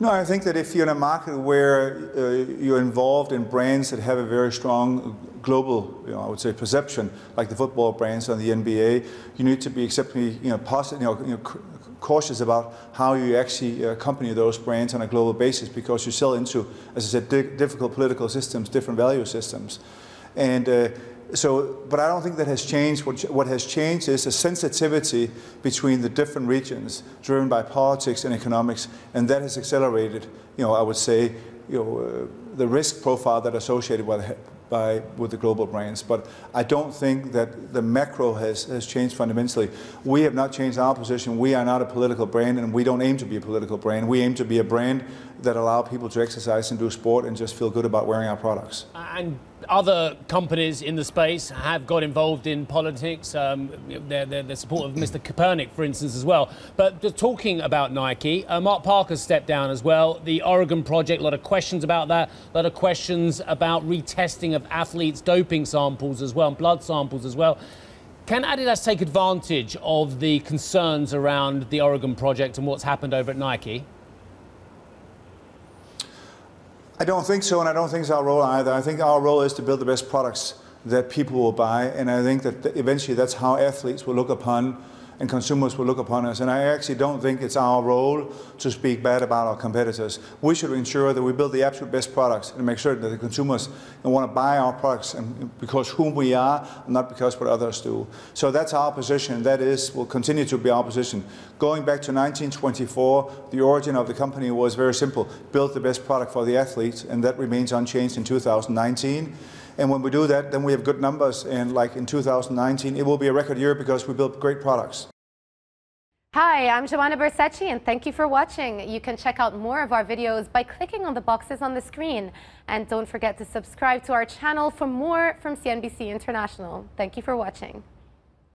No, I think that if you're in a market where uh, you're involved in brands that have a very strong global, you know, I would say, perception, like the football brands and the NBA, you need to be exceptionally, you know, positive, you know, cautious about how you actually uh, accompany those brands on a global basis because you sell into, as I said, di- difficult political systems, different value systems, and. Uh, so, but I don't think that has changed. What, what has changed is the sensitivity between the different regions, driven by politics and economics, and that has accelerated. You know, I would say, you know, uh, the risk profile that associated with by with the global brands. But I don't think that the macro has, has changed fundamentally. We have not changed our position. We are not a political brand, and we don't aim to be a political brand. We aim to be a brand that allow people to exercise and do sport and just feel good about wearing our products. And other companies in the space have got involved in politics. Um, their, their, their, support of Mr. Kaepernick, for instance, as well. But just talking about Nike, uh, Mark Parker stepped down as well. The Oregon Project, a lot of questions about that. A lot of questions about retesting of athletes' doping samples as well, and blood samples as well. Can Adidas take advantage of the concerns around the Oregon Project and what's happened over at Nike? I don't think so, and I don't think it's our role either. I think our role is to build the best products that people will buy, and I think that eventually that's how athletes will look upon and consumers will look upon us. And I actually don't think it's our role to speak bad about our competitors. We should ensure that we build the absolute best products and make sure that the consumers want to buy our products and because whom we are, not because what others do. So that's our position. That is, will continue to be our position. Going back to 1924, the origin of the company was very simple: build the best product for the athletes, and that remains unchanged in 2019. And when we do that, then we have good numbers. And like in 2019, it will be a record year because we built great products. Hi, I'm Joumanna Bercetche and thank you for watching. You can check out more of our videos by clicking on the boxes on the screen. And don't forget to subscribe to our channel for more from CNBC International. Thank you for watching.